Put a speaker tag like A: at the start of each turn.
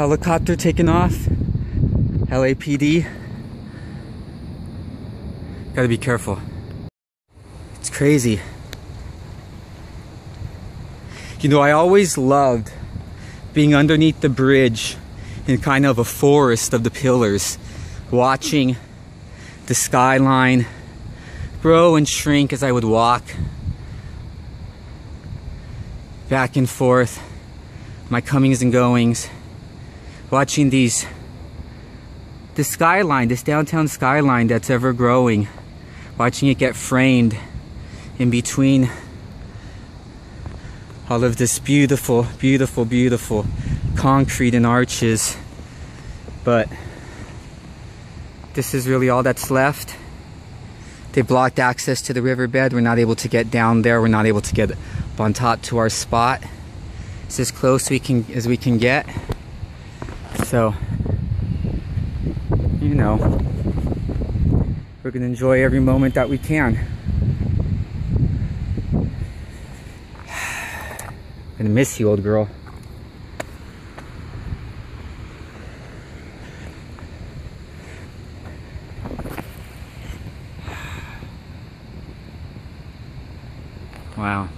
A: helicopter taking off. LAPD. Gotta be careful. It's crazy. You know, I always loved being underneath the bridge in kind of a forest of the pillars, watching the skyline grow and shrink as I would walk back and forth, my comings and goings, watching these, the skyline, this downtown skyline that's ever growing, watching it get framed in between all of this beautiful, beautiful, beautiful concrete and arches. But this is really all that's left. They blocked access to the riverbed. We're not able to get down there. We're not able to get up on top to our spot. It's as close we can as we can get. So, you know, we're gonna enjoy every moment that we can. I'm gonna miss you, old girl. Wow.